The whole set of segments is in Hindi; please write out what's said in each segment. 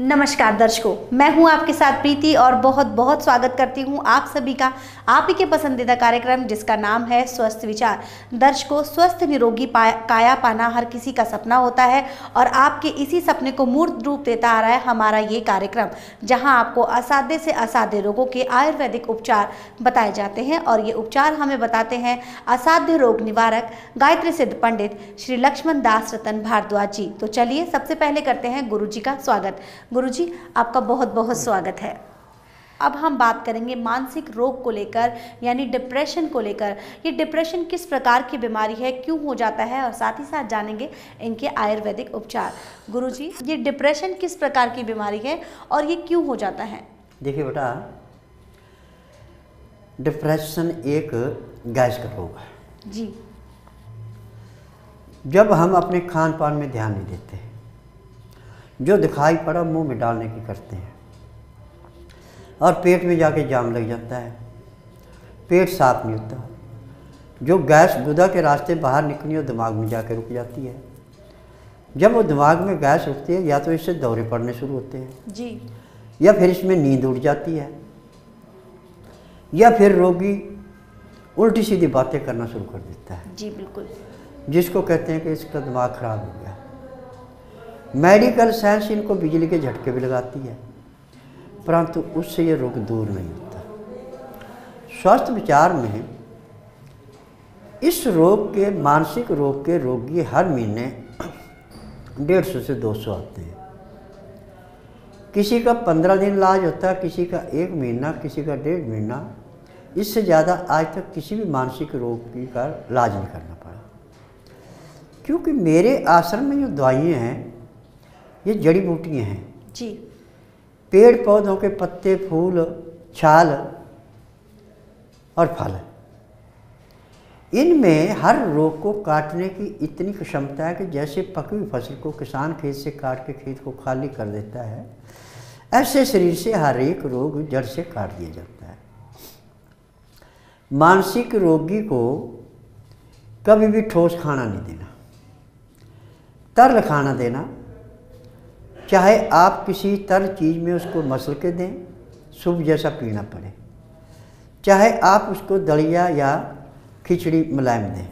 नमस्कार दर्शकों, मैं हूँ आपके साथ प्रीति और बहुत बहुत स्वागत करती हूँ आप सभी का, आप ही के पसंदीदा कार्यक्रम जिसका नाम है स्वस्थ विचार। दर्शकों, स्वस्थ निरोगी पाया काया पाना हर किसी का सपना होता है और आपके इसी सपने को मूर्त रूप देता आ रहा है हमारा ये कार्यक्रम, जहाँ आपको असाध्य से असाध्य रोगों के आयुर्वेदिक उपचार बताए जाते हैं और ये उपचार हमें बताते हैं असाध्य रोग निवारक गायत्री सिद्ध पंडित श्री लक्ष्मण दास रतन भारद्वाज जी। तो चलिए, सबसे पहले करते हैं गुरु जी का स्वागत। गुरुजी आपका बहुत बहुत स्वागत है। अब हम बात करेंगे मानसिक रोग को लेकर यानी डिप्रेशन को लेकर। ये डिप्रेशन किस प्रकार की बीमारी है क्यों हो जाता है और साथ ही साथ जानेंगे इनके आयुर्वेदिक उपचार। गुरुजी ये डिप्रेशन किस प्रकार की बीमारी है और ये क्यों हो जाता है? देखिए बेटा डिप्रेशन एक गैस का रोग है। जी। जब हम अपने खान पान में ध्यान नहीं देते जो दिखाई पड़ा मुँह में डालने की करते हैं। और पेट में जाके जाम लग जाता है। पेट साफ़ नहीं होता। जो गैस गुदा के रास्ते बाहर निकली हो दिमाग में जाके रुक जाती है। जब वो दिमाग में गैस रुकती है या तो इससे दौरे पड़ने शुरू होते हैं। जी। या फिर इसमें नींद उड़ जाती है। या फिर रोगी उल्टी सीधी बातें करना शुरू कर देता है। जी बिल्कुल। जिसको कहते हैं कि इसका दिमाग खराब हो गया। मेडिकल साइंस इनको बिजली के झटके भी लगाती है, परंतु उससे ये रोग दूर नहीं होता। स्वास्थ्य विचार में इस रोग के, मानसिक रोग के रोगी हर महीने डेढ़ सौ से दो सौ आते हैं। किसी का पंद्रह दिन इलाज होता है, किसी का एक महीना, किसी का डेढ़ महीना। इससे ज़्यादा आज तक किसी भी मानसिक रोग की का इलाज नहीं करना पड़ा। क्योंकि मेरे आश्रम में जो दवाइयाँ हैं ये जड़ी बूटियाँ हैं। जी। पेड़ पौधों के पत्ते फूल छाल और फल। इनमें हर रोग को काटने की इतनी क्षमता है कि जैसे पकी हुई फ़सल को किसान खेत से काट के खेत को खाली कर देता है ऐसे शरीर से हर एक रोग जड़ से काट दिया जाता है। मानसिक रोगी को कभी भी ठोस खाना नहीं देना तरल खाना देना चाहे आप किसी तर चीज़ में उसको मसल के दें शुभ जैसा पीना पड़े। चाहे आप उसको दलिया या खिचड़ी मुलायम दें।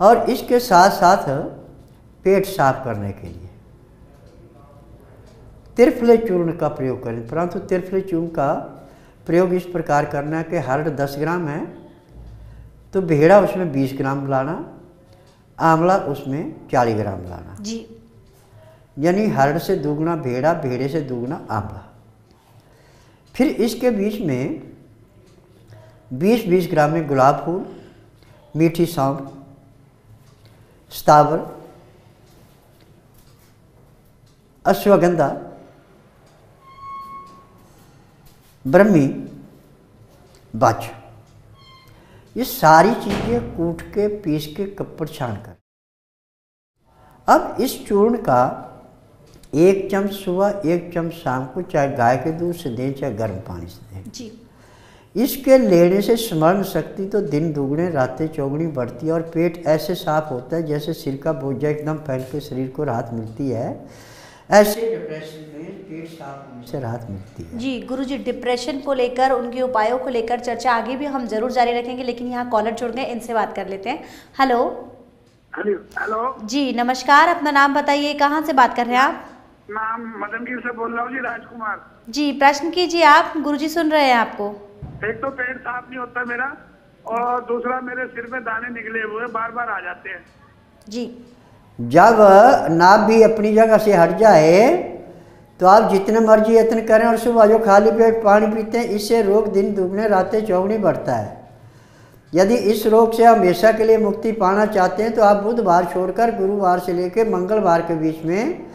और इसके साथ साथ पेट साफ़ करने के लिए। तिरफले चूर्ण का प्रयोग करें, परंतु तिरफले चूर्ण का प्रयोग इस प्रकार करना है कि हर्ड 10 ग्राम है तो भेड़ा उसमें 20 ग्राम लाना, आंवला उसमें 40 ग्राम लाना। जी। यानी हरड़ से दुगना, भेड़ा, भेड़े से दुगना आंवला फिर इसके बीच में 20-20 ग्राम में गुलाब फूल, मीठी सौंफ, स्तावर, अश्वगंधा, ब्रह्मी बाच ये सारी चीज़ें कूट के, पीस के कपड़ छान कर। अब इस चूर्ण का एक चम्मच सुबह एक चम्मच शाम को चाहे गाय के दूध से दें चाहे गर्म पानी से दें। जी। इसके लेने से स्मरण शक्ति तो दिन दुगने रातें चौगुनी बढ़ती है और पेट ऐसे साफ़ होता है जैसे सिर का बोझा एकदम फैल के शरीर को राहत मिलती है। ऐसे डिप्रेशन में पेट साफ़ होने से राहत मिलती है। जी गुरु जी डिप्रेशन को लेकर उनके उपायों को लेकर चर्चा आगे भी हम ज़रूर जारी रखेंगे लेकिन यहाँ कॉलर जुड़ गए इनसे बात कर लेते हैं। हेलो हेलो जी नमस्कार अपना नाम बताइए कहाँ से बात कर रहे हैं आप? नाम मदन गिर से बोल रहा हूँ जी राजकुमार। जी प्रश्न कीजिए आप गुरुजी सुन रहे हैं आपको। एक तो पेट साफ़ नहीं होता मेरा और दूसरा मेरे सिर में दाने निकले हुए बार बार आ जाते हैं। जी। जब नाभ भी अपनी जगह से हट जाए तो आप जितने मर्ज़ी यत्न करें और सुबह जो खाली पेट पानी पीते हैं इससे रोग दिन दुगने रातें चौगनी बढ़ता है। यदि इस रोग से हमेशा के लिए मुक्ति पाना चाहते हैं तो आप बुधवार छोड़कर गुरुवार से लेकर मंगलवार के बीच में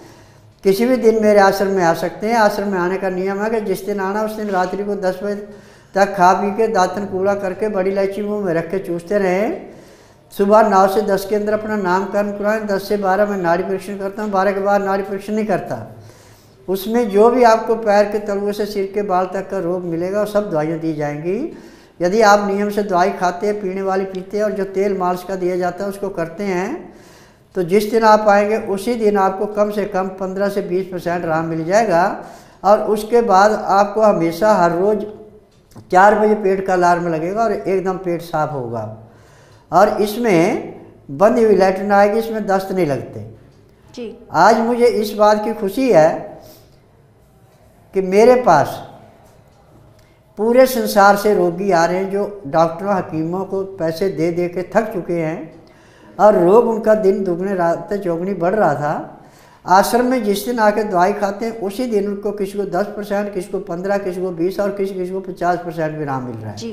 किसी भी दिन मेरे आश्रम में आ सकते हैं। आश्रम में आने का नियम है कि जिस दिन आना, उस दिन रात्रि को दस बजे तक खा पी के दातन कूड़ा करके बड़ी इलायची मुँह में रख के चूसते रहें। सुबह नौ से दस के अंदर अपना नामकरण कराएँ। दस से बारह मैं नारी परीक्षण करता हूँ। बारह के बाद नारी परीक्षण नहीं करता। उसमें जो भी आपको पैर के तलुए से सिर के बाल तक का रोग मिलेगा, वो सब दवाइयाँ दी जाएँगी। यदि आप नियम से दवाई खाते हैं पीने वाली पीते हैं और जो तेल मालिश का दिया जाता है, उसको करते हैं। तो जिस दिन आप आएँगे उसी दिन आपको कम से कम 15 से 20 परसेंट आराम मिल जाएगा। और उसके बाद आपको हमेशा हर रोज़ चार बजे पेट का अलार्म लगेगा और एकदम पेट साफ़ होगा। और इसमें बंद हुई लैट्रिन आएगी इसमें दस्त नहीं लगते। जी। आज मुझे इस बात की खुशी है कि मेरे पास पूरे संसार से रोगी आ रहे हैं जो डॉक्टरों हकीमों को पैसे दे दे के थक चुके हैं। और रोग उनका दिन दुगने रात चौगनी बढ़ रहा था। आश्रम में जिस दिन आके दवाई खाते हैं उसी दिन उनको किसी को दस परसेंट किसी को पंद्रह किसी को बीस और किसी किसी को पचास परसेंट भी आराम मिल रहा है। जी।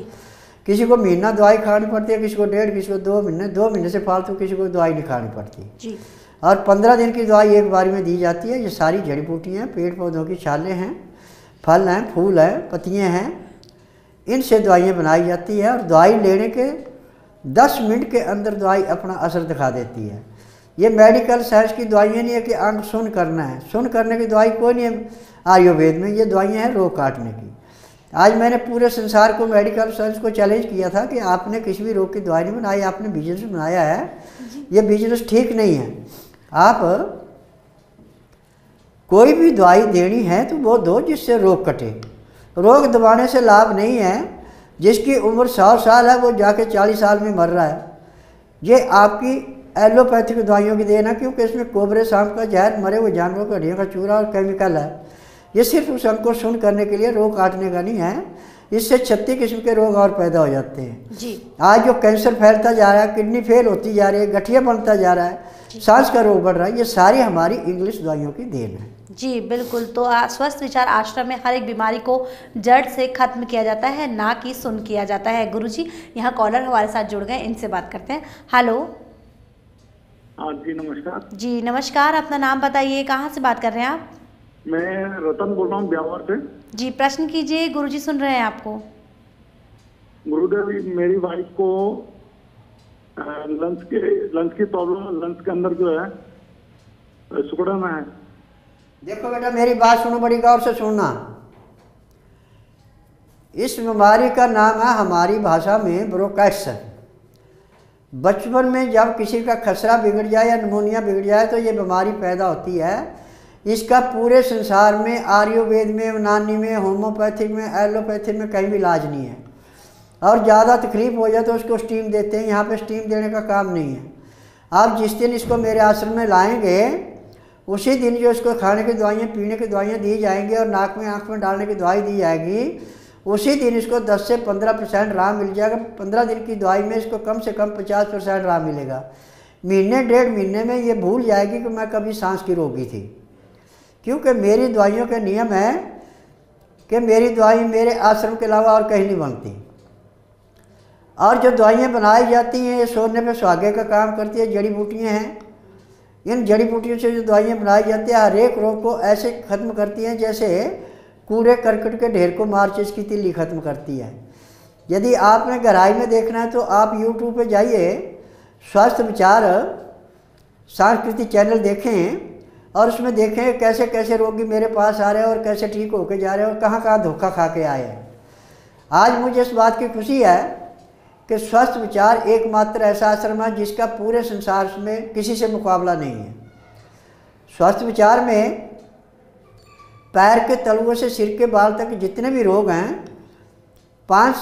किसी को महीना दवाई खानी पड़ती है किसी को डेढ़ किसी को दो महीने दो महीने से फालतू किसी को दवाई नहीं खानी पड़ती। जी। और पंद्रह दिन की दवाई एक बारी में दी जाती है ये सारी जड़ी बूटियाँ हैं पेड़ पौधों की छालें हैं फल हैं फूल हैं पत्तियाँ हैं इनसे दवाइयाँ बनाई जाती है और दवाई लेने के दस मिनट के अंदर दवाई अपना असर दिखा देती है। ये मेडिकल साइंस की दवाइयाँ नहीं है कि अंग सुन करना है। सुन करने की दवाई कोई नहीं है। आयुर्वेद में ये दवाइयाँ हैं रोग काटने की। आज मैंने पूरे संसार को मेडिकल साइंस को चैलेंज किया था कि आपने किसी भी रोग की दवाई नहीं बनाई आपने बिज़नेस बनाया है। ये बिज़नेस ठीक नहीं है। आप कोई भी दवाई देनी है तो वो दो जिससे रोग कटे। रोग दबाने से लाभ नहीं है। जिसकी उम्र सौ साल है वो जाके चालीस साल में मर रहा है। ये आपकी एलोपैथिक दवाइयों की देना क्योंकि इसमें कोबरे सांप का जहर मरे हुए जानवरों का हड्डियों का चूरा और केमिकल है। ये सिर्फ़ उस अंग को सुन करने के लिए रोग काटने का नहीं है इससे छत्तीस किस्म के रोग और पैदा हो जाते हैं। जी। आज जो कैंसर फैलता जा रहा है किडनी फेल होती जा रही है गठिया बनता जा रहा है सांस का रोग बढ़ रहा है ये सारी हमारी इंग्लिश दवाइयों की देन है। जी बिल्कुल। तो आ, स्वस्थ विचार आश्रम में हर एक बीमारी को जड़ से खत्म किया जाता है ना कि सुन किया जाता है। गुरुजी यहाँ कॉलर हमारे साथ जुड़ गए इनसे बात करते हैं। हेलो। हाँ जी नमस्कार। जी नमस्कार। अपना नाम बताइए कहाँ से बात कर रहे हैं आप? मैं रतन बोल रहा हूँ ब्यावर से। जी प्रश्न कीजिए गुरु जी सुन रहे हैं आपको। गुरुदेव मेरी वाइफ को लंच के लंच की प्रॉब्लम लंच के अंदर जो है सुकड़न है। देखो बेटा, मेरी बात सुनो, बड़ी गौर से सुनना। इस बीमारी का नाम है हमारी भाषा में ब्रोकैट्स बचपन में जब किसी का खसरा बिगड़ जाए या नमोनिया बिगड़ जाए तो ये बीमारी पैदा होती है। इसका पूरे संसार में, आयुर्वेद में, यूनानी में, होम्योपैथिक में, एलोपैथिक में कहीं भी इलाज नहीं है। और ज़्यादा तकलीफ़ हो जाए तो उसको स्टीम देते हैं। यहाँ पे स्टीम देने का काम नहीं है। आप जिस दिन इसको मेरे आश्रम में लाएँगे उसी दिन जो इसको खाने की दवाइयाँ, पीने की दवाइयाँ दी जाएँगी और नाक में, आँख में डालने की दवाई दी जाएगी, उसी दिन इसको 10 से 15 परसेंट आराम मिल जाएगा। 15 दिन की दवाई में इसको कम से कम 50 परसेंट आराम मिलेगा। महीने, डेढ़ महीने में ये भूल जाएगी कि मैं कभी सांस की रोगी थी। क्योंकि मेरी दवाइयों के नियम है कि मेरी दवाई मेरे आश्रम के अलावा और कहीं नहीं बनती। और जो दवाइयाँ बनाई जाती हैं, ये सोने पे सुहागे का काम करती है, जड़ी बूटियाँ हैं इन जड़ी बूटियों से जो दवाइयाँ बनाई जाती हैं हर एक रोग को ऐसे ख़त्म करती हैं जैसे कूड़े करकट के ढेर को मार्चिस की तिल्ली ख़त्म करती है। यदि आपने गहराई में देखना है तो आप यूट्यूब पर जाइए, स्वास्थ्य विचार, सांस्कृतिक चैनल देखें और उसमें देखें कैसे कैसे रोगी मेरे पास आ रहे हैं और कैसे ठीक होके जा रहे हैं और कहाँ कहाँ धोखा खा के आए हैं। आज मुझे इस बात की खुशी है कि स्वस्थ विचार एकमात्र ऐसा आश्रम है जिसका पूरे संसार में किसी से मुकाबला नहीं है। स्वस्थ विचार में पैर के तलुओं से सिर के बाल तक जितने भी रोग हैं, पाँच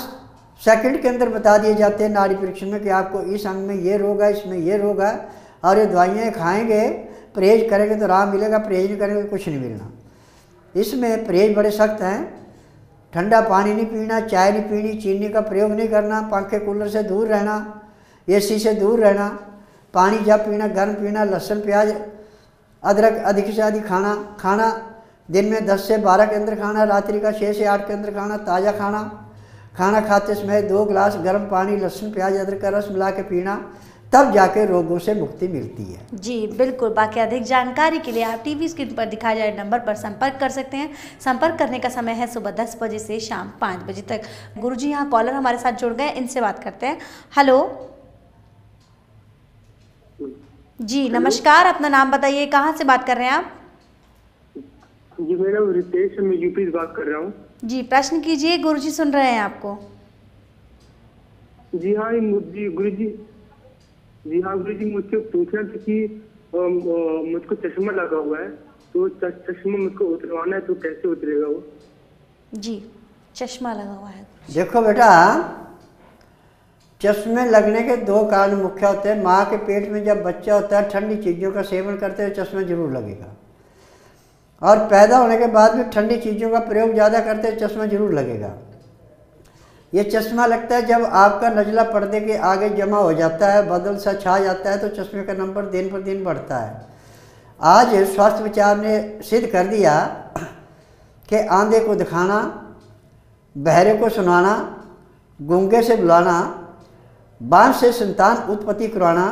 सेकंड के अंदर बता दिए जाते हैं नाड़ी परीक्षण में कि आपको इस अंग में ये रोग है, इसमें ये रोग है, और ये दवाइयाँ खाएँगे, परहेज करेंगे तो आराम मिलेगा, परहेज नहीं करेंगे तो कुछ नहीं मिलना। इसमें परहेज बड़े सख्त हैं ठंडा पानी नहीं पीना, चाय नहीं पीनी, चीनी का प्रयोग नहीं करना, पंखे कूलर से दूर रहना एसी से दूर रहना, पानी जब पीना, गर्म पीना, लहसुन, प्याज, अदरक अधिक से अधिक खाना खाना दिन में 10 से 12 के अंदर खाना, रात्रि का 6 से 8 के अंदर खाना, ताज़ा खाना खाना खाते समय दो गिलास गर्म पानी, लहसुन, प्याज, अदरक का रस मिला के पीना तब जाके रोगों से मुक्ति मिलती है। जी बिल्कुल। बाकी अधिक जानकारी के लिए आप टीवी स्क्रीन पर दिखाए जा रहे नंबर पर संपर्क कर सकते हैं। संपर्क करने का समय है सुबह दस बजे से शाम पाँच बजे तक। गुरुजी यहाँ कॉलर हमारे साथ जुड़ गए इनसे बात करते हैं। हेलो। जी नमस्कार अपना नाम बताइए। कहाँ से बात कर रहे हैं आप? जी मैडम रितेश मैं यूपी से बात कर रहा हूँ। जी प्रश्न कीजिए गुरुजी सुन रहे हैं आपको। जी हाँ ये मु- जी हाँ गुरु जी मुझसे पूछना था कि मुझको चश्मा लगा हुआ है तो चश्मा मुझको उतरवाना है तो कैसे उतरेगा वो? जी चश्मा लगा हुआ है। देखो बेटा चश्मे लगने के दो कारण मुख्य होते हैं। माँ के पेट में जब बच्चा होता है ठंडी चीज़ों का सेवन करते हुए चश्मा ज़रूर लगेगा। और पैदा होने के बाद भी ठंडी चीज़ों का प्रयोग ज़्यादा करते हुए चश्मा ज़रूर लगेगा। ये चश्मा लगता है जब आपका नजला पर्दे के आगे जमा हो जाता है, बदल सा छा जाता है तो चश्मे का नंबर दिन पर दिन बढ़ता है। आज स्वास्थ्य विचार ने सिद्ध कर दिया कि आंधे को दिखाना, बहरे को सुनाना, गूँगे से बुलाना बाँस से संतान उत्पत्ति कराना,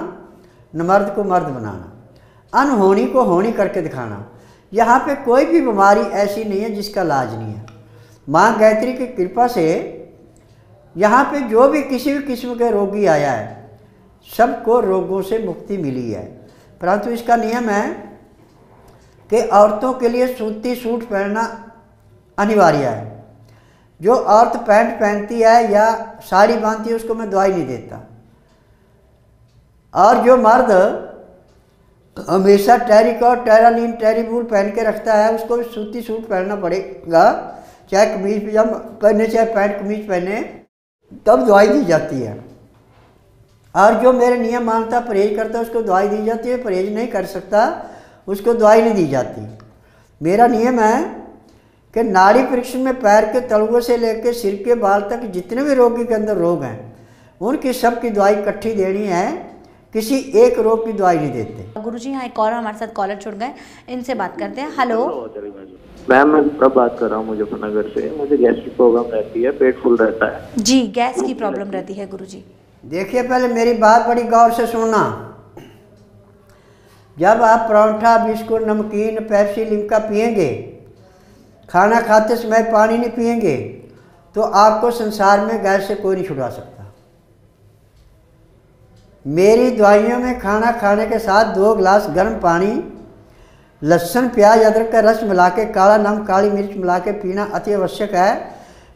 नमर्द को मर्द बनाना, अनहोनी को होनी करके दिखाना। यहाँ पे कोई भी बीमारी ऐसी नहीं है जिसका इलाज नहीं है। माँ गायत्री की कृपा से यहाँ पे जो भी किसी भी किस्म के रोगी आया है, सबको रोगों से मुक्ति मिली है। परंतु इसका नियम है कि औरतों के लिए सूती सूट पहनना अनिवार्य है। जो औरत पैंट पहनती है या साड़ी बांधती है, उसको मैं दवाई नहीं देता। और जो मर्द हमेशा टेरिकॉट टेरालिन टेरीबूल पहन के रखता है, उसको भी सूती सूट पहनना पड़ेगा। चाहे कमीज पजामा पहने, चाहे पैंट कमीज पहने तब दवाई दी जाती है। और जो मेरे नियम मानता परहेज करता है उसको दवाई दी जाती है परहेज नहीं कर सकता उसको दवाई नहीं दी जाती। मेरा नियम है कि नाड़ी परीक्षण में पैर के तलुओं से लेकर सिर के बाल तक जितने भी रोगी के अंदर रोग हैं उनकी सब की दवाई इकट्ठी देनी है किसी एक रोग की दवाई नहीं देते। गुरु जी यहाँ एक और हमारे साथ कॉलर जुड़ गए इनसे बात करते हैं। हेलो मैम मैं प्रभ बात कर रहा हूँ मुजफ्फरनगर से। मुझे गैस्ट्रिक प्रॉब्लम रहती है पेट फुल रहता है। जी गैस की प्रॉब्लम रहती है गुरु जी देखिए पहले मेरी बात बड़ी गौर से सुनना। जब आप परांठा बिस्कुट नमकीन पेप्सी लिमका पिएँगे खाना खाते समय पानी नहीं पियेंगे तो आपको संसार में गैस से कोई नहीं छुड़ा सकता। मेरी दवाइयों में खाना खाने के साथ दो गिलास गर्म पानी लहसुन प्याज अदरक का रस मिला के काला नम काली मिर्च मिला के पीना अति आवश्यक है।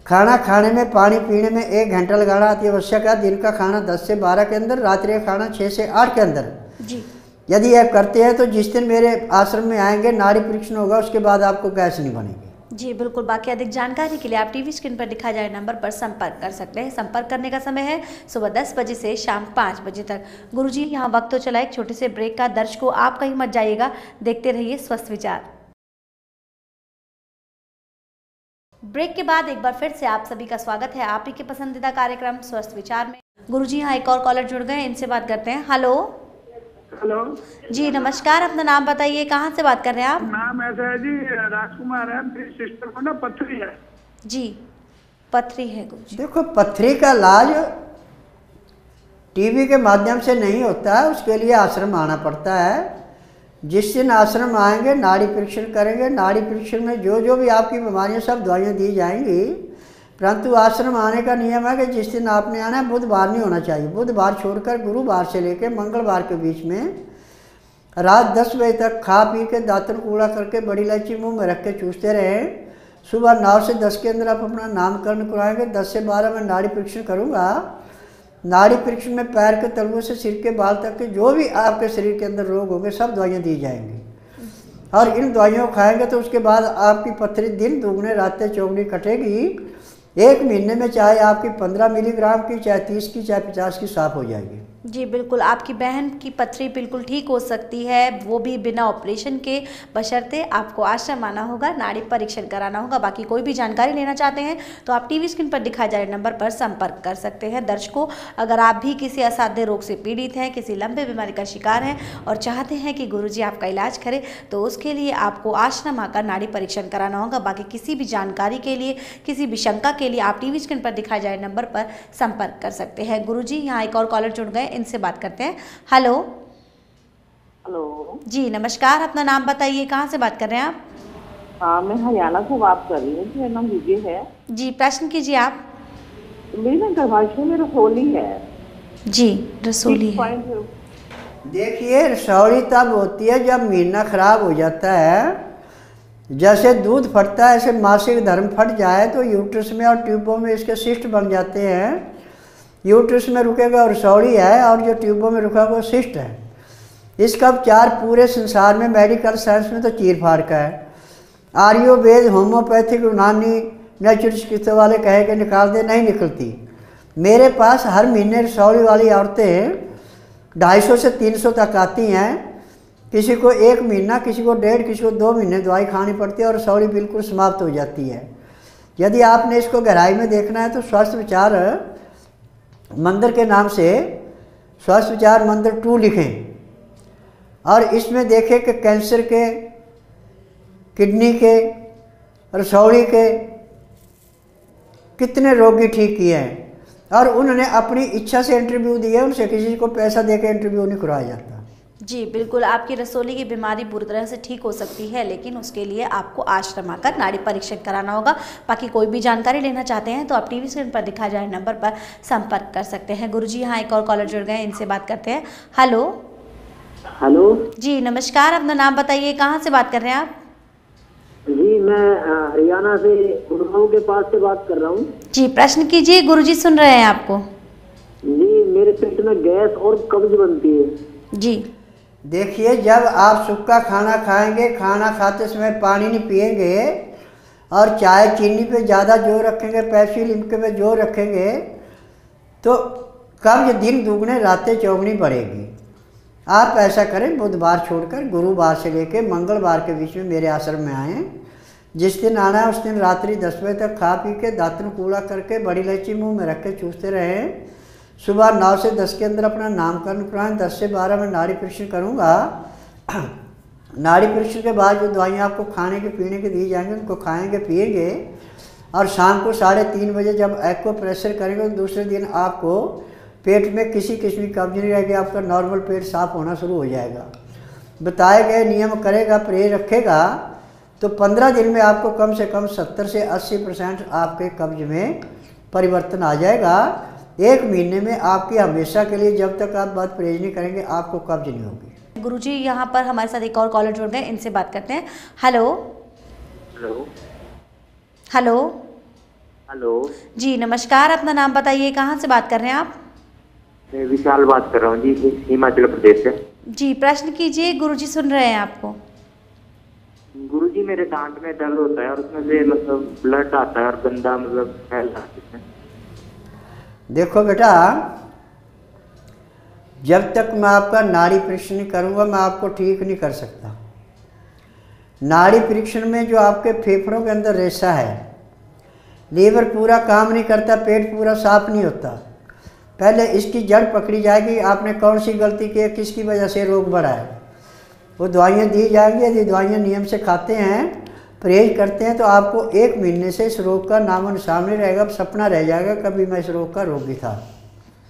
खाना खाने में पानी पीने में एक घंटा लगाना अति आवश्यक है। दिन का खाना 10 से 12 के अंदर रात्रि का खाना छः से आठ के अंदर। जी। यदि आप करते हैं तो जिस दिन मेरे आश्रम में आएँगे नारी परीक्षण होगा उसके बाद आपको गैस नहीं बनेगी। जी, बिल्कुल। बाकी अधिक जानकारी के लिए आप टीवी स्क्रीन पर दिखाए जाए नंबर पर संपर्क कर सकते हैं। संपर्क करने का समय है सुबह 10 बजे से शाम 5 बजे तक। गुरुजी, यहाँ वक्त तो चला, एक छोटे से ब्रेक का। दर्शकों आप कहीं मत जाइएगा। देखते रहिए स्वस्थ विचार। ब्रेक के बाद एक बार फिर से आप सभी का स्वागत है। आप ही के पसंदीदा कार्यक्रम स्वस्थ विचार में। गुरुजी, यहाँ एक और कॉलर जुड़ गए इनसे बात करते हैं। हेलो। हेलो। जी नमस्कार अपना नाम बताइए कहाँ से बात कर रहे हैं आप? नाम ऐसा है जी राजकुमार है मेरी सिस्टर को ना पथरी है। जी पथरी है गुरुजी। देखो पथरी का इलाज टीवी के माध्यम से नहीं होता है उसके लिए आश्रम आना पड़ता है। जिस दिन आश्रम आएँगे नाड़ी परीक्षण करेंगे नाड़ी परीक्षण में जो जो भी आपकी बीमारियाँ सब दवाइयाँ दी जाएँगी। परंतु आश्रम आने का नियम है कि जिस दिन आपने आना है, बुधवार नहीं होना चाहिए। बुधवार छोड़कर गुरुवार से लेकर मंगलवार के बीच में रात दस बजे तक खा पी के दातन कूड़ा करके बड़ी इलायची मुँह में रख के चूसते रहें। सुबह नौ से दस के अंदर आप अपना नामकरण कराएँगे, दस से बारह में नाड़ी परीक्षण करूँगा। नाड़ी परीक्षण में पैर के तलवों से सिर के बाल तक के जो भी आपके शरीर के अंदर रोग होंगे, सब दवाइयाँ दी जाएँगी। और इन दवाइयों को खाएँगे तो उसके बाद आपकी पथरी दिन दुगने, रातें चौगनी कटेगी। एक महीने में चाहे आपकी पंद्रह मिलीग्राम की, चाहे तीस की, चाहे पचास की, साफ़ हो जाएगी। जी बिल्कुल, आपकी बहन की पथरी बिल्कुल ठीक हो सकती है, वो भी बिना ऑपरेशन के बशर्ते आपको आश्रम आना होगा, नाड़ी परीक्षण कराना होगा, बाकी कोई भी जानकारी लेना चाहते हैं तो आप टीवी स्क्रीन पर दिखाए जा रहे नंबर पर संपर्क कर सकते हैं। दर्शकों, अगर आप भी किसी असाध्य रोग से पीड़ित हैं, किसी लंबे बीमारी का शिकार हैं और चाहते हैं कि गुरुजी आपका इलाज करें तो उसके लिए आपको आश्रम आकर नाड़ी परीक्षण कराना होगा। बाकी किसी भी जानकारी के लिए, किसी भी शंका के लिए आप टीवी स्क्रीन पर दिखाए जा रहे नंबर पर संपर्क कर सकते हैं। गुरुजी, यहाँ एक और कॉलर जुड़ गए इनसे बात करते हैं। हेलो। हेलो। जी नमस्कार अपना नाम बताइए कहाँ से बात कर रहे हैं आप? हाँ मैं हरियाणा से बात कर रही हूँ मेरा नाम विजय है। जी प्रश्न कीजिए आप। मेरी ना गर्भाशय में रसोली है। जी रसोली है। देखिए रसौड़ी तब होती है जब महीना खराब हो जाता है। जैसे दूध फटता है ऐसे मासिक धर्म फट जाए तो यूट्रस में और ट्यूबों में इसके सिस्ट बन जाते हैं। यूट्रस में रुकेगा और सौड़ी है और जो ट्यूबों में रुका वो सिस्ट है। इसका उपचार पूरे संसार में मेडिकल साइंस में तो चीर फाड़ का है। आयुर्वेद होम्योपैथिक यूनानी नेचुरल चिकित्सा वाले कहे के निकाल दे, नहीं निकलती। मेरे पास हर महीने रसौड़ी वाली औरतें ढाई सौ से तीन सौ तक आती हैं। किसी को एक महीना, किसी को डेढ़, किसी को दो महीने दवाई खानी पड़ती है और रसौड़ी बिल्कुल समाप्त हो जाती है। यदि आपने इसको गहराई में देखना है तो स्वास्थ्य विचार मंदिर के नाम से स्वास्थ्य विचार मंदिर टू लिखें। और इसमें देखें कि कैंसर के, किडनी के, रसौड़ी के कितने रोगी ठीक किए हैं। और उन्होंने अपनी इच्छा से इंटरव्यू दिए, उनसे किसी को पैसा देकर इंटरव्यू नहीं करवाया जाता। जी बिल्कुल। आपकी रसोली की बीमारी पूरी तरह से ठीक हो सकती है लेकिन उसके लिए आपको आश्रम आकर नाड़ी परीक्षण कराना होगा। बाकी कोई भी जानकारी लेना चाहते हैं तो आप टीवी स्क्रीन पर दिखा जाए नंबर पर संपर्क कर सकते हैं। गुरु जी यहाँ एक और कॉलर जुड़ गए इनसे बात करते हैं। हेलो। हेलो। जी नमस्कार अपना नाम बताइए कहाँ से बात कर रहे हैं आप? जी मैं हरियाणा से गुड़गांव के पास से बात कर रहा हूँ। जी प्रश्न कीजिए गुरुजी सुन रहे हैं आपको। जी मेरे पेट में गैस और कब्ज बनती है। जी। देखिए, जब आप सूखा खाना खाएँगे, खाना खाते समय पानी नहीं पिएँगे और चाय चीनी पे ज़्यादा ज़ोर रखेंगे, पैप्सी लिमके पे ज़ोर रखेंगे तो कब्ज दिन दुगने, रातें चौगनी बढ़ेगी आप ऐसा करें, बुधवार छोड़कर गुरुवार से लेकर मंगलवार के बीच में मेरे आश्रम में आएँ। जिस दिन आना है, उस दिन रात्रि दस बजे तक खा पी के, दातन कूड़ा करके, बड़ी इलायची मुँह में रख के चूसते रहें। सुबह नौ से दस के अंदर अपना नामकरण कराएँ, दस से बारह में नारी परीक्षण करूँगा। नारी परीक्षण के बाद जो दवाइयाँ आपको खाने के, पीने के दी जाएँगी, उनको खाएँगे, पिएँगे। और शाम को साढ़े तीन बजे जब एक्को प्रेशर करेंगे तो दूसरे दिन आपको पेट में किसी किस्म की कब्ज नहीं रहेगी, आपका नॉर्मल पेट साफ़ होना शुरू हो जाएगा। बताए गए नियम करेगा प्रे रखेगा तो पंद्रह दिन में आपको कम से कम सत्तर से अस्सी परसेंट आपके कब्ज में परिवर्तन आ जाएगा। एक महीने में आपकी हमेशा के लिए जब तक आप बात परहेज नहीं करेंगे आपको कब्ज नहीं होगी। गुरु जी यहाँ पर हमारे साथ एक और कॉलर जुड़ गए इनसे बात करते हैं। हेलो। हेलो। हेलो। हेलो। जी नमस्कार अपना नाम बताइए कहाँ से बात कर रहे हैं आप? मैं विशाल बात कर रहा हूँ जी हिमाचल प्रदेश से। जी प्रश्न कीजिए गुरुजी सुन रहे हैं आपको। गुरु जी मेरे दांत में दर्द होता है और उसमें से मतलब ब्लड आता है और गंदा मतलब फैल रहा है। देखो बेटा, जब तक मैं आपका नाड़ी परीक्षण करूँगा, मैं आपको ठीक नहीं कर सकता। नाड़ी परीक्षण में जो आपके फेफड़ों के अंदर रेशा है, लीवर पूरा काम नहीं करता, पेट पूरा साफ़ नहीं होता। पहले इसकी जड़ पकड़ी जाएगी, आपने कौन सी गलती की है, किसकी वजह से रोग बढ़ा है? वो दवाइयाँ दी जाएँगी, यदि दवाइयाँ नियम से खाते हैं परहेज करते हैं तो आपको एक महीने से इस रोग का नामो निशान नहीं रहेगा सपना रह जाएगा कभी मैं इस रोग का रोगी था।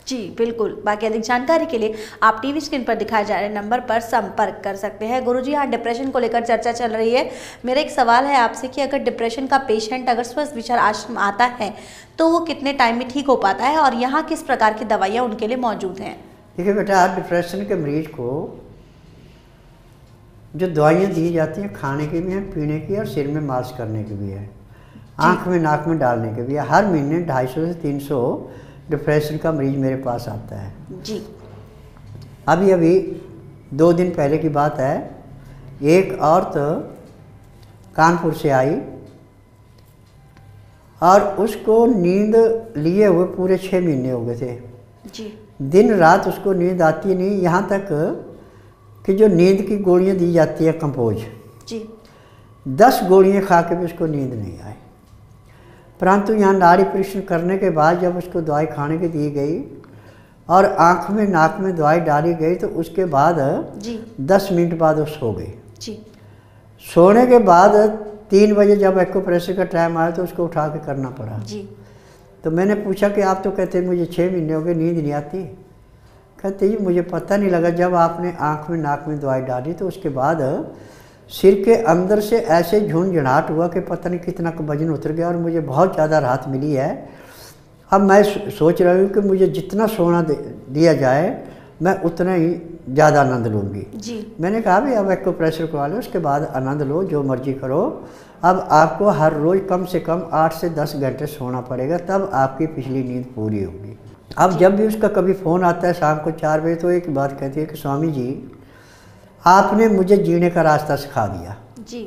जी बिल्कुल। बाकी अधिक जानकारी के लिए आप टीवी स्क्रीन पर दिखाए जा रहे नंबर पर संपर्क कर सकते हैं। गुरुजी हाँ डिप्रेशन को लेकर चर्चा चल रही है। मेरा एक सवाल है आपसे कि अगर डिप्रेशन का पेशेंट अगर स्वस्थ विचार आश्रम आता है तो वो कितने टाइम में ठीक हो पाता है और यहाँ किस प्रकार की दवाइयाँ उनके लिए मौजूद हैं? देखिए बेटा आप डिप्रेशन के मरीज़ को जो दवाइयाँ दी जाती हैं खाने की भी हैं पीने की और सिर में मालिश करने की भी है आँख में नाक में डालने के भी है। हर महीने ढाई सौ से तीन सौ डिप्रेशन का मरीज़ मेरे पास आता है। जी। अभी अभी दो दिन पहले की बात है एक औरत कानपुर से आई और उसको नींद लिए हुए पूरे छः महीने हो गए थे। जी। दिन रात उसको नींद आती नहीं यहाँ तक कि जो नींद की गोलियाँ दी जाती है कंपोज। जी। दस गोलियाँ खा के भी उसको नींद नहीं आई। परंतु यहाँ नाड़ी परीक्षण करने के बाद जब उसको दवाई खाने की दी गई और आँख में नाक में दवाई डाली गई तो उसके बाद जी। दस मिनट बाद वो सो गई। जी। सोने के बाद तीन बजे जब एक्को प्रेशर का टाइम आया तो उसको उठा के करना पड़ा। जी। तो मैंने पूछा कि आप तो कहते हैं मुझे छः महीने हो गए नींद नहीं आती। कहते जी मुझे पता नहीं लगा जब आपने आँख में नाक में दवाई डाली तो उसके बाद सिर के अंदर से ऐसे झुंझुनाहट हुआ कि पता नहीं कितना का वज़न उतर गया और मुझे बहुत ज़्यादा राहत मिली है। अब मैं सोच रहा हूँ कि मुझे जितना सोना दिया जाए मैं उतना ही ज़्यादा आनंद लूँगी। जी। मैंने कहा भी अब एक्को प्रेशर करवा लो उसके बाद आनंद लो जो मर्ज़ी करो। अब आपको हर रोज़ कम से कम आठ से दस घंटे सोना पड़ेगा तब आपकी पिछली नींद पूरी होगी। अब जब भी उसका कभी फ़ोन आता है शाम को चार बजे तो एक बात कहती है कि स्वामी जी आपने मुझे जीने का रास्ता सिखा दिया। जी।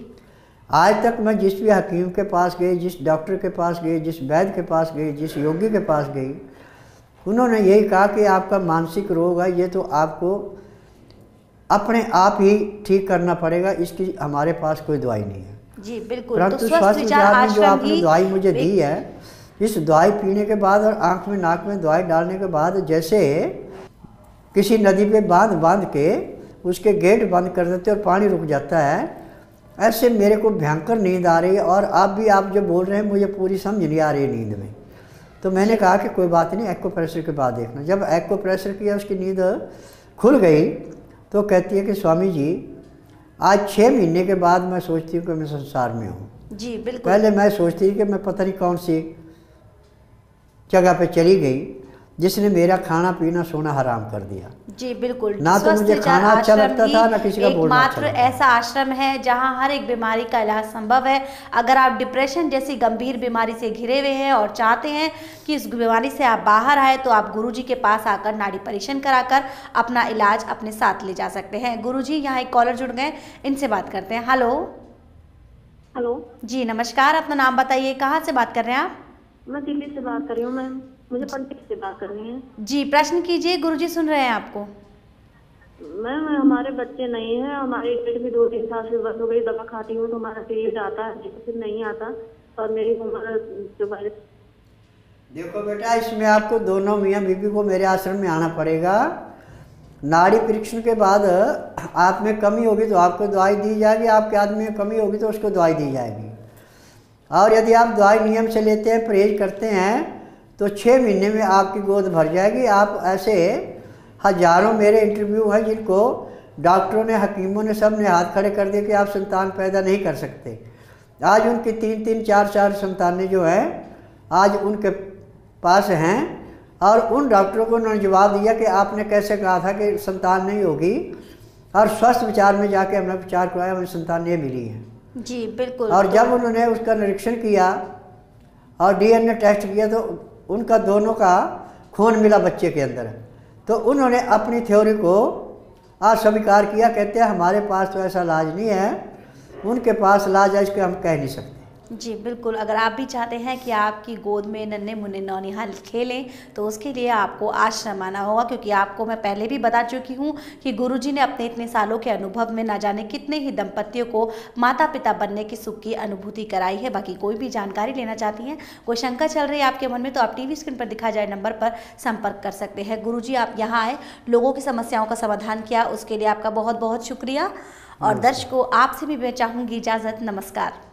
आज तक मैं जिस भी हकीम के पास गई जिस डॉक्टर के पास गई जिस वैद्य के पास गई जिस योगी के पास गई उन्होंने यही कहा कि आपका मानसिक रोग है ये तो आपको अपने आप ही ठीक करना पड़ेगा इसकी हमारे पास कोई दवाई नहीं है। जी बिल्कुल। तो स्वस्थ स्वास्थ्य विचार विचार में जो आपने दवाई मुझे दी है इस दवाई पीने के बाद और आँख में नाक में दवाई डालने के बाद जैसे किसी नदी पे बाँध बाँध के उसके गेट बंद कर देते और पानी रुक जाता है ऐसे मेरे को भयंकर नींद आ रही है और आप भी आप जो बोल रहे हैं मुझे पूरी समझ नहीं आ रही है नींद में। तो मैंने कहा कि कोई बात नहीं एक्को प्रेशर के बाद देखना। जब एक्को प्रेशर किया उसकी नींद खुल गई तो कहती है कि स्वामी जी आज छः महीने के बाद मैं सोचती हूँ कि मैं संसार में हूँ। जी बिल्कुल। पहले मैं सोचती कि मैं पता नहीं कौन सी जगह पे चली गई जिसने मेरा खाना पीना सोना हराम कर दिया। जी बिल्कुल। ना तो मुझे खाना अच्छा लगता था, ना किसी का बोलना अच्छा लगता था। ऐसा आश्रम है जहाँ हर एक बीमारी का इलाज संभव है। अगर आप डिप्रेशन जैसी गंभीर बीमारी से घिरे हुए हैं और चाहते हैं कि इस बीमारी से आप बाहर आए तो आप गुरुजी के पास आकर नाड़ी परीक्षण कराकर अपना इलाज अपने साथ ले जा सकते हैं। गुरुजी यहाँ एक कॉलर जुड़ गए इनसे बात करते हैं। हेलो हेलो जी नमस्कार अपना नाम बताइए। कहाँ से बात कर रहे हैं आप? मैं दिल्ली से बात कर रही हूँ मैम। मुझे पंडित से बात करनी है। जी प्रश्न कीजिए गुरुजी सुन रहे हैं आपको। मैम हमारे बच्चे नहीं हैं हमारी डेट भी दो तीन साल से बंद हो गई दवा खाती हूँ तो हमारा पीरियड आता है फिर नहीं आता और मेरी उम्र चौवालीस देखो बेटा इसमें आपको दोनों मियाँ बीबी को मेरे आश्रम में आना पड़ेगा। नाड़ी परीक्षण के बाद आप में कमी होगी तो आपको दवाई दी जाएगी आपके आदमी में कमी होगी तो उसको दवाई दी जाएगी। और यदि आप दवाई नियम से लेते हैं, परहेज करते हैं तो छः महीने में आपकी गोद भर जाएगी। आप ऐसे हज़ारों मेरे इंटरव्यू हैं जिनको डॉक्टरों ने, हकीमों ने सबने हाथ खड़े कर दिए कि आप संतान पैदा नहीं कर सकते। आज उनकी तीन तीन, चार चार संतानें जो हैं, आज उनके पास हैं और उन डॉक्टरों को उन्होंने जवाब दिया कि आपने कैसे कहा था कि संतान नहीं होगी और स्वस्थ विचार में जाके हमने विचार कराया, हमें संतान ये मिली है। जी, बिल्कुल। और जब उन्होंने उसका निरीक्षण किया और डीएनए टेस्ट किया तो उनका दोनों का खून मिला बच्चे के अंदर। तो उन्होंने अपनी थ्योरी को अस्वीकार किया, कहते हैं, हमारे पास तो ऐसा इलाज नहीं है, उनके पास इलाज है, इसके हम कह नहीं सकते। जी बिल्कुल। अगर आप भी चाहते हैं कि आपकी गोद में नन्हे मुन्ने नौनिहाल खेलें तो उसके लिए आपको आश्रम आना होगा क्योंकि आपको मैं पहले भी बता चुकी हूँ कि गुरुजी ने अपने इतने सालों के अनुभव में ना जाने कितने ही दंपतियों को माता पिता बनने की सुख की अनुभूति कराई है। बाकी कोई भी जानकारी लेना चाहती हैं कोई शंका चल रही है आपके मन में तो आप टीवी स्क्रीन पर दिखाए जाए नंबर पर संपर्क कर सकते हैं। गुरुजी आप यहाँ आए लोगों की समस्याओं का समाधान किया उसके लिए आपका बहुत बहुत शुक्रिया। और दर्शकों आपसे भी मैं चाहूँगी इजाज़त। नमस्कार।